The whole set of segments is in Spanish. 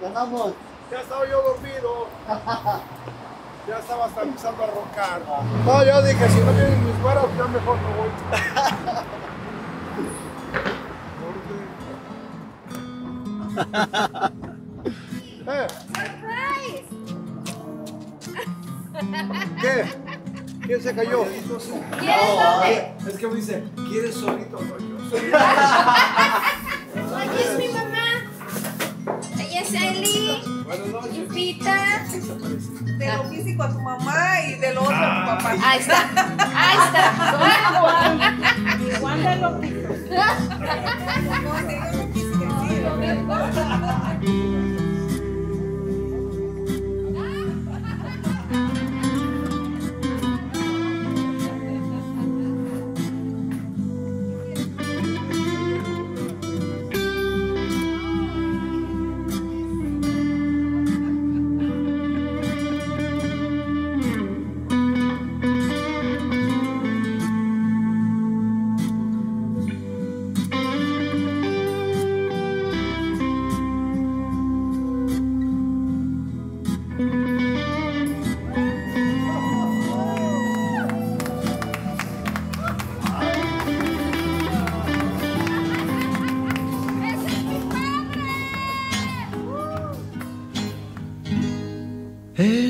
Ganamos. Ya estaba yo dormido. Ya estaba hasta empezando a roncar. No, yo dije, si no vienen mis varas, ya mejor me voy. Eh, ¡Surprise! ¿Qué? ¿Quién se cayó? ¿Quieres dónde? Es que me dice, ¿quieres solito? No, yo De lo físico a tu mamá y de lo otro a tu papá. Ahí está. Ahí está. Igual de lo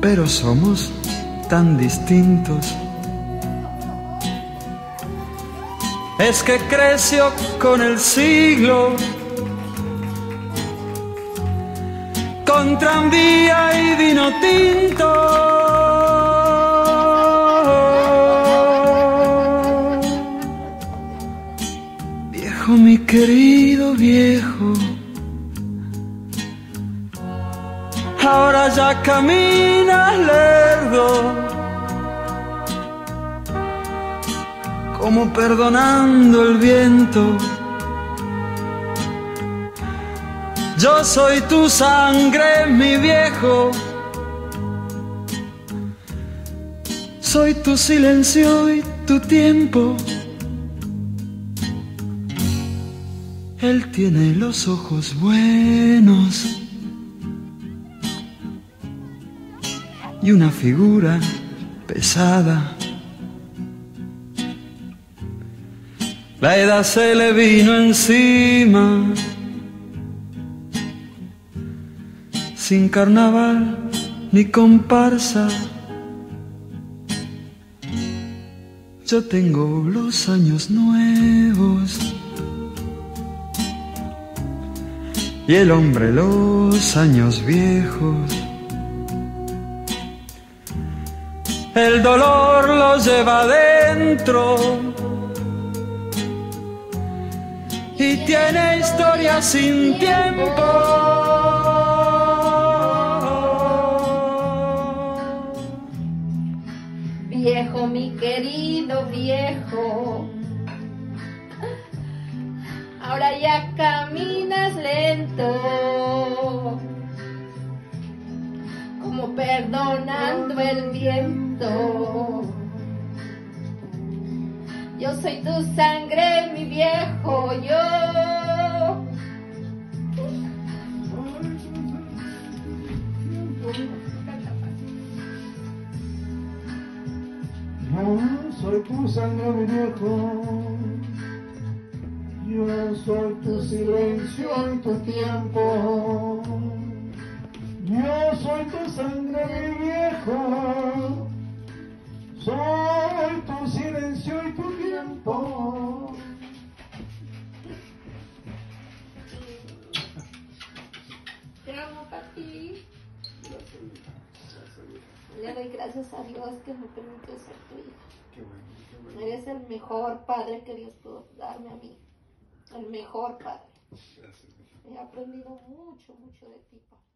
Pero somos tan distintos. Es que creció con el siglo, con tranvía y vino tinto. Ahora ya caminas lerdo, como perdonando el viento. Yo soy tu sangre, mi viejo. Soy tu silencio y tu tiempo. Él tiene los ojos buenos. Y una figura pesada. La edad se le vino encima, sin carnaval ni comparsa. Yo tengo los años nuevos y el hombre los años viejos. El dolor lo lleva adentro y tiene historia sin tiempo. Viejo, mi querido viejo. Ahora ya caminas lento. Perdonando el viento. Yo soy tu sangre, mi viejo, yo. Yo soy tu sangre, mi viejo. Yo soy tu silencio y tu tiempo. Yo soy tu sangre, mi viejo. Soy tu silencio y tu tiempo. Te amo, papi. Le doy gracias a Dios que me permitió ser tu hija. Qué bueno, qué bueno. Eres el mejor padre que Dios pudo darme a mí. El mejor padre. Gracias. He aprendido mucho, mucho de ti, papá.